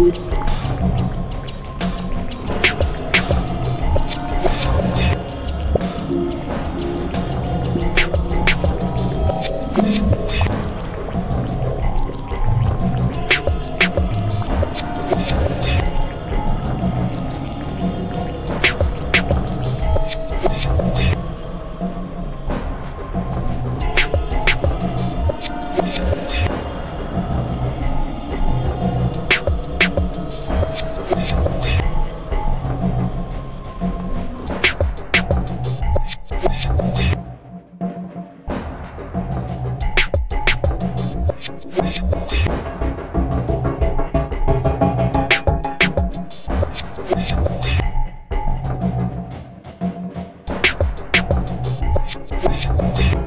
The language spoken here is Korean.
Thank Thank you.